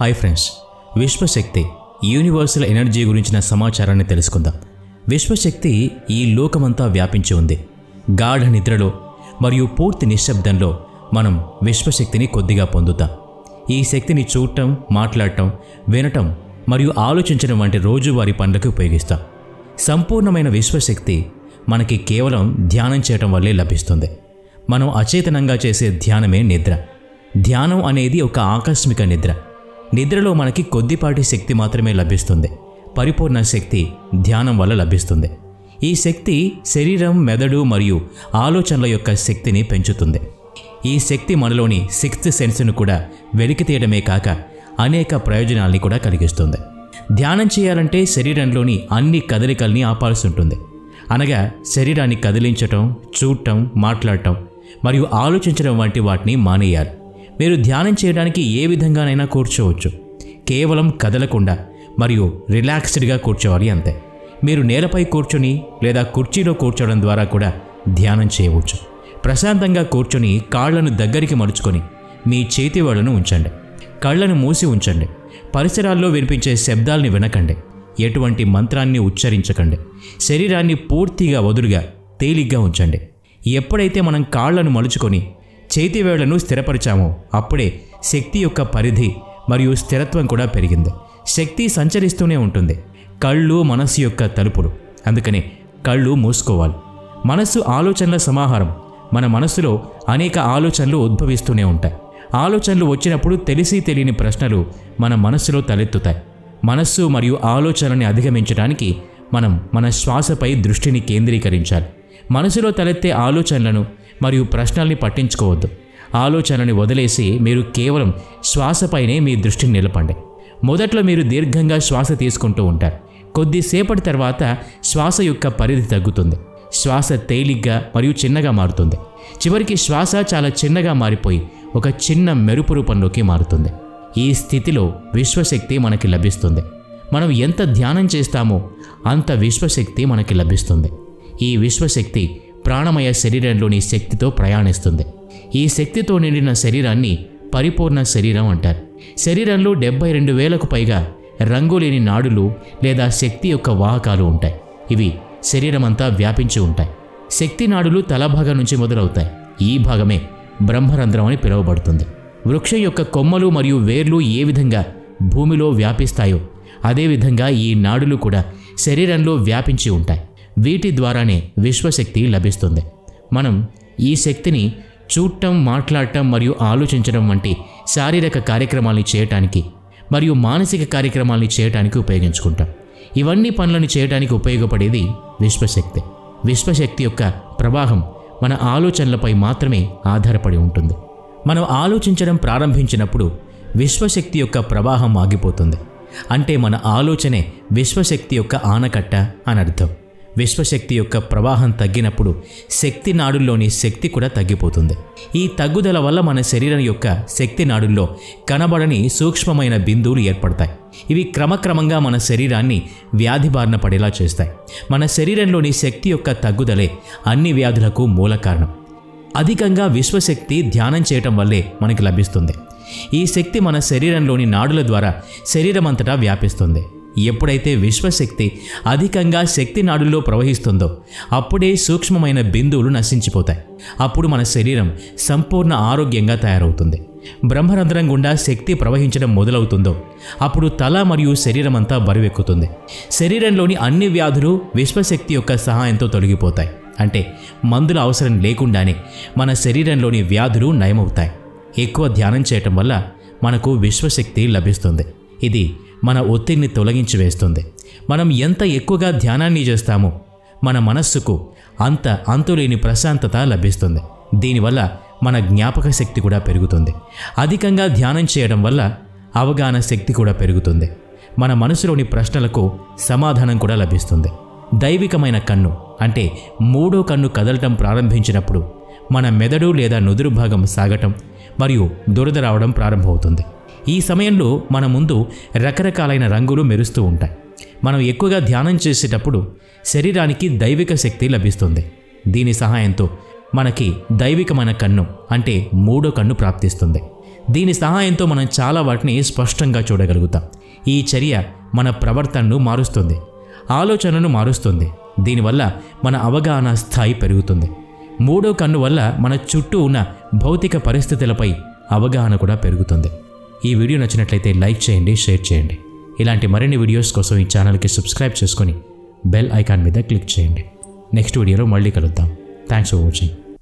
Hi friends విశ్వశక్తి universal energy గురించిన సమాచారాన్ని తెలుసుకుందాం. విశ్వశక్తి ఈ లోకమంతా వ్యాపించి ఉంది. గాఢ నిద్రలో మరియు పూర్తి నిశ్శబ్దంలో మనం విశ్వశక్తిని కొద్దిగా పొందుతాం. ఈ శక్తిని చూడటం మాట్లాడటం వినటం మరియు ఆలోచించడం వంటి రోజువారీ పనులకు ఉపయోగిస్తాం. సంపూర్ణమైన విశ్వశక్తి మనకి కేవలం ధ్యానం చేయటం వల్లే లభిస్తుంది. మనం అచేతనంగా చేసే ధ్యానమే నిద్ర. ధ్యానం అనేది ఒక ఆకస్మిక నిద్ర. నిద్రలో మనకి కొద్దిపాటి శక్తి మాత్రమే లభిస్తుంది. పరిపూర్ణ శక్తి ధ్యానం వల్ల లభిస్తుంది. ఈ శక్తి శరీరం మెదడు మరియు ఆలోచనల యొక్క శక్తిని పెంచుతుంది. ఈ శక్తి మనలోని సిక్స్త్ సెన్స్ను కూడా వెలికి తీయడమే కాక అనేక ప్రయోజనాల్ని కూడా కలిగిస్తుంది. ధ్యానం చేయాలంటే శరీరంలోని అన్ని కదలికల్ని ఆపాల్సి ఉంటుంది అనగా శరీరాన్ని కదిలించటం చూడటం మాట్లాడటం మరియు ఆలోచించడం వంటి వాటిని మానేయాలి. మీరు ధ్యానం చేయడానికి ఏ విధంగానైనా కూర్చోవచ్చు. కేవలం కదలకుండా మరియు రిలాక్స్డ్గా కూర్చోవాలి అంతే. మీరు నేలపై కూర్చొని లేదా కుర్చీలో కూర్చోవడం ద్వారా కూడా ధ్యానం చేయవచ్చు. ప్రశాంతంగా కూర్చొని కాళ్ళను దగ్గరికి మలుచుకొని మీ చేతి వాళ్ళను ఉంచండి. కళ్ళను మూసి ఉంచండి. పరిసరాల్లో వినిపించే శబ్దాల్ని వినకండి. ఎటువంటి మంత్రాన్ని ఉచ్చరించకండి. శరీరాన్ని పూర్తిగా వదులుగా తేలిగ్గా ఉంచండి. ఎప్పుడైతే మనం కాళ్ళను మలుచుకొని చేతివేళ్ళను స్థిరపరిచామో. అప్పుడే శక్తి యొక్క పరిధి మరియు స్థిరత్వం కూడా పెరిగింది. శక్తి సంచరిస్తూనే ఉంటుంది. కళ్ళు మనస్సు యొక్క తలుపులు. అందుకని కళ్ళు మూసుకోవాలి. మనస్సు ఆలోచనల సమాహారం. మన మనస్సులో అనేక ఆలోచనలు ఉద్భవిస్తూనే ఉంటాయి. ఆలోచనలు వచ్చినప్పుడు తెలిసి తెలియని ప్రశ్నలు మన మనస్సులో తలెత్తుతాయి. మనస్సు మరియు ఆలోచనని అధిగమించడానికి మనం మన శ్వాసపై దృష్టిని కేంద్రీకరించాలి. మనసులో తలెత్తే ఆలోచనలను మరియు ప్రశ్నల్ని పట్టించుకోవద్దు. ఆలోచనని వదిలేసి మీరు కేవలం శ్వాసపైనే మీ దృష్టిని నిలపండి. మొదట్లో మీరు దీర్ఘంగా శ్వాస తీసుకుంటూ ఉంటారు. కొద్దిసేపటి తర్వాత శ్వాస యొక్క పరిధి తగ్గుతుంది. శ్వాస తేలిగ్గా మరియు చిన్నగా మారుతుంది. చివరికి శ్వాస చాలా చిన్నగా మారిపోయి ఒక చిన్న మెరుపు రూపంలోకి మారుతుంది. ఈ స్థితిలో విశ్వశక్తి మనకి లభిస్తుంది. మనం ఎంత ధ్యానం చేస్తామో అంత విశ్వశక్తి మనకి లభిస్తుంది. ఈ విశ్వశక్తి ప్రాణమయ శరీరంలోని శక్తితో ప్రయాణిస్తుంది. ఈ శక్తితో నిండిన శరీరాన్ని పరిపూర్ణ శరీరం అంటారు. శరీరంలో డెబ్బై రెండు వేలకు పైగా రంగులేని నాడులు లేదా శక్తి యొక్క వాహకాలు ఉంటాయి. ఇవి శరీరమంతా వ్యాపించి ఉంటాయి. శక్తి నాడులు తలభాగం నుంచి మొదలవుతాయి. ఈ భాగమే బ్రహ్మరంధ్రం అని పిలువబడుతుంది. వృక్షం యొక్క కొమ్మలు మరియు వేర్లు ఏ విధంగా భూమిలో వ్యాపిస్తాయో అదేవిధంగా ఈ నాడులు కూడా శరీరంలో వ్యాపించి ఉంటాయి. వీటి ద్వారానే విశ్వశక్తి లభిస్తుంది. మనం ఈ శక్తిని చూడటం మాట్లాడటం మరియు ఆలోచించడం వంటి శారీరక కార్యక్రమాల్ని చేయటానికి మరియు మానసిక కార్యక్రమాల్ని చేయటానికి ఉపయోగించుకుంటాం. ఇవన్నీ పనులను చేయడానికి ఉపయోగపడేది విశ్వశక్తి. విశ్వశక్తి యొక్క ప్రవాహం మన ఆలోచనలపై మాత్రమే ఆధారపడి ఉంటుంది. మనం ఆలోచించడం ప్రారంభించినప్పుడు విశ్వశక్తి యొక్క ప్రవాహం ఆగిపోతుంది. అంటే మన ఆలోచనే విశ్వశక్తి యొక్క ఆనకట్ట అని అర్థం విశ్వశక్తి యొక్క ప్రవాహం తగ్గినప్పుడు శక్తి నాడుల్లోని శక్తి కూడా తగ్గిపోతుంది. ఈ తగ్గుదల వల్ల మన శరీరం యొక్క శక్తి నాడుల్లో కనబడని సూక్ష్మమైన బిందువులు ఏర్పడతాయి. ఇవి క్రమక్రమంగా మన శరీరాన్ని వ్యాధి బారిన పడేలా చేస్తాయి. మన శరీరంలోని శక్తి యొక్క తగ్గుదలే అన్ని వ్యాధులకు మూల కారణం. అధికంగా విశ్వశక్తి ధ్యానం చేయటం వల్లే మనకి లభిస్తుంది. ఈ శక్తి మన శరీరంలోని నాడుల ద్వారా శరీరమంతటా వ్యాపిస్తుంది. ఎప్పుడైతే విశ్వశక్తి అధికంగా శక్తి నాడుల్లో ప్రవహిస్తుందో అప్పుడే సూక్ష్మమైన బిందువులు నశించిపోతాయి. అప్పుడు మన శరీరం సంపూర్ణ ఆరోగ్యంగా తయారవుతుంది. బ్రహ్మరంధ్రం గుండా శక్తి ప్రవహించడం మొదలవుతుందో అప్పుడు తల మరియు శరీరం అంతా బరువెక్కుతుంది. శరీరంలోని అన్ని వ్యాధులు విశ్వశక్తి యొక్క సహాయంతో తొలగిపోతాయి. అంటే మందుల అవసరం లేకుండానే మన శరీరంలోని వ్యాధులు నయమవుతాయి. ఎక్కువ ధ్యానం చేయటం వల్ల మనకు విశ్వశక్తి లభిస్తుంది. ఇది మన ఒత్తిడిని తొలగించి వేస్తుంది. మనం ఎంత ఎక్కువగా ధ్యానాన్ని చేస్తామో మన మనస్సుకు అంత అంతులేని ప్రశాంతత లభిస్తుంది. దీనివల్ల మన జ్ఞాపక శక్తి కూడా పెరుగుతుంది. అధికంగా ధ్యానం చేయడం వల్ల అవగాహన శక్తి కూడా పెరుగుతుంది. మన మనసులోని ప్రశ్నలకు సమాధానం కూడా లభిస్తుంది. దైవికమైన కన్ను అంటే మూడో కన్ను కదలటం ప్రారంభించినప్పుడు మన మెదడు లేదా నుదురు భాగం సాగటం మరియు దురద రావడం ప్రారంభమవుతుంది. ఈ సమయంలో మన ముందు రకరకాలైన రంగులు మెరుస్తూ ఉంటాయి. మనం ఎక్కువగా ధ్యానం చేసేటప్పుడు శరీరానికి దైవిక శక్తి లభిస్తుంది. దీని సహాయంతో మనకి దైవికమైన కన్ను అంటే మూడో కన్ను ప్రాప్తిస్తుంది. దీని సహాయంతో మనం చాలా వాటిని స్పష్టంగా చూడగలుగుతాం. ఈ చర్య మన ప్రవర్తనను మారుస్తుంది. ఆలోచనను మారుస్తుంది. దీనివల్ల మన అవగాహన స్థాయి పెరుగుతుంది. మూడో కన్ను వల్ల మన చుట్టూ ఉన్న భౌతిక పరిస్థితులపై అవగాహన కూడా పెరుగుతుంది. ఈ వీడియో నచ్చినట్లయితే లైక్ చేయండి షేర్ చేయండి. ఇలాంటి మరిన్ని వీడియోస్ కోసం ఈ ఛానల్కి సబ్స్క్రైబ్ చేసుకొని బెల్ ఐకాన్ మీద క్లిక్ చేయండి. నెక్స్ట్ వీడియోలో మళ్ళీ కలుద్దాం. Thanks for watching